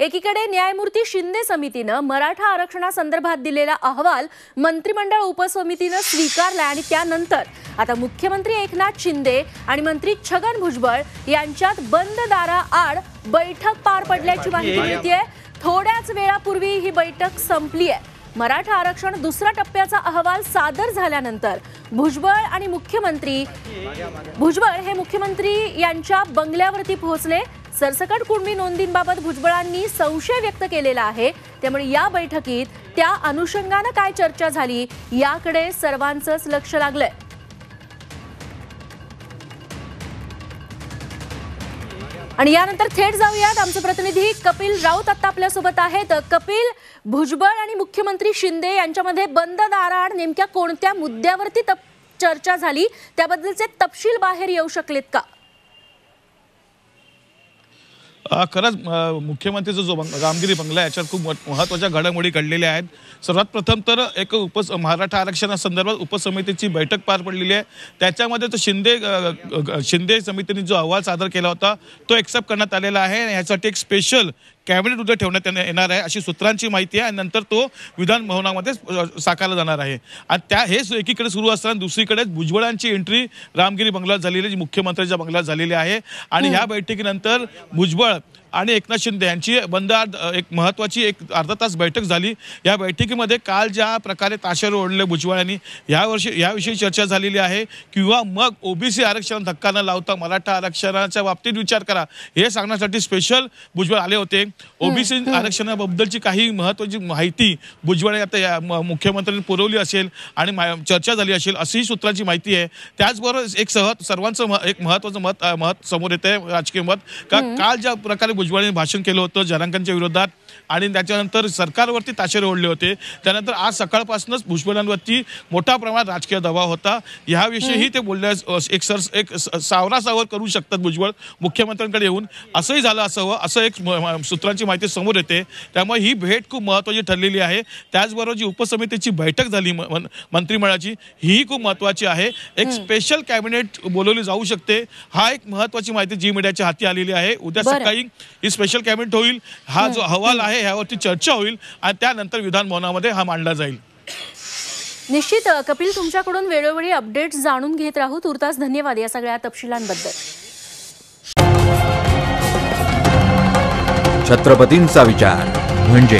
एकीकडे न्यायमूर्ती शिंदे समितीनं मराठा आरक्षणासंदर्भात दिलेला अहवाल मंत्रिमंडळ उपसमितीनं स्वीकारला आणि त्यानंतर आता मुख्यमंत्री एकनाथ शिंदे आणि मंत्री छगन भुजबळ यांच्यात बंद दाराआड बैठक पार पडल्याची माहिती मिळतीये. थोड्याच वेळापूर्वी ही बैठक संपली आहे मराठा आरक्षण दुसऱ्या टप्प्याचा अहवाल सादर झाल्यानंतर भुजबळ आणि मुख्यमंत्री भुजबळ हे मुख्यमंत्री यांच्या बंगल्यावरती पोहोचले. सरसकट कुणबी नोंदींबाबत भुजबळांनी संशय व्यक्त केलेला आहे. त्यामुळे या बैठकीत त्या अनुषंगानं काय चर्चा झाली याकडे सर्वांचंच लक्ष लागलंय. आणि यानंतर थेट जाऊयात. आमचे प्रतिनिधी कपिल राऊत आता आपल्यासोबत आहेत. कपिल भुजबळ आणि मुख्यमंत्री शिंदे यांच्यामध्ये बंद दाराआड नेमक्या कोणत्या मुद्द्यावरती तप चर्चा झाली? त्याबद्दलचे तपशील बाहेर येऊ शकलेत का? खरंच मुख्यमंत्रीचा जो बंग- बंगला आहे, याच्यावर खूप महत्त्वाच्या घडामोडी घडलेल्या आहेत. सर्वात प्रथम तर एक उपस मराठा आरक्षणासंदर्भात उपसमितीची बैठक पार पडलेली आहे. त्याच्यामध्ये तो शिंदे शिंदे समितीने जो अहवाल सादर केला होता तो एक्सेप्ट करण्यात आलेला आहे. यासाठी एक स्पेशल कॅबिनेट उद्या ठेवण्यात येणार आहे अशी सूत्रांची माहिती आहे आणि नंतर तो विधान भवनामध्ये अ, साकारला जाणार आहे. आणि त्या हे एकीकडे सुरू असताना दुसरीकडे भुजबळांची एंट्री रामगिरी बंगल्यात झालेली जी मुख्यमंत्र्यांच्या बंगल्यात झालेली आहे. आणि ह्या बैठकीनंतर भुजबळ आणि एकनाथ शिंदे यांची बंद एक महत्वाची एक अर्धा तास बैठक झाली. या बैठकीमध्ये काल ज्या प्रकारे ताशेर ओढले भुजबळ यांनी यावर्षी याविषयी चर्चा झालेली आहे. किंवा मग ओबीसी आरक्षण धक्का न लावता मराठा आरक्षणाच्या बाबतीत विचार करा. हे सांगण्यासाठी स्पेशल भुजबळ आले होते. ओबीसी आरक्षणाबद्दलची काही महत्वाची माहिती भुजबळ आता या मुख्यमंत्र्यांनी पुरवली असेल आणि मा- चर्चा झाली असेल अशीही सूत्रांची माहिती आहे. त्याचबरोबर एक सह सर्वांचं म- एक महत्वाचं मत मत समोर येत आहे राजकीय मत. का काल ज्या प्रकारे भुजबळांनी भाषण केलं होतं. जनांकांच्या विरोधात आणि त्याच्यानंतर सरकारवरती ताशेरे ओढले होते. त्यानंतर आज सकाळपासूनच भुजबळांवरती मोठ्या प्रमाणात राजकीय दबाव होता. ह्याविषयीही ते बोलण्यास एक सर एक स- सावरासावर करू शकतात भुजबळ मुख्यमंत्र्यांकडे येऊन. असंही झालं असावं असं एक सूत्रांची माहिती समोर येते. त्यामुळे ही भेट खूप महत्वाची ठरलेली आहे. त्याचबरोबर जी उपसमितीची बैठक झाली मंत्रिमंडळाची ही खूप महत्वाची आहे. एक स्पेशल कॅबिनेट बोलवली जाऊ शकते. हा एक महत्वाची माहिती जी मीडियाच्या हाती आलेली आहे. उद्या. सकाळी ही स्पेशल कॅबिनेट होईल. हा जो अहवाल आहे ह्यावरती चर्चा होईल आणि त्यानंतर विधान भवनामध्ये हा मांडला जाईल. निश्चित कपिल तुमच्याकडून वेळोवेळी अपडेट्स जाणून घेत राहू. तुर्तास धन्यवाद या सगळ्या तपशिलांबद्दल. छत्रपतींचा विचार म्हणजे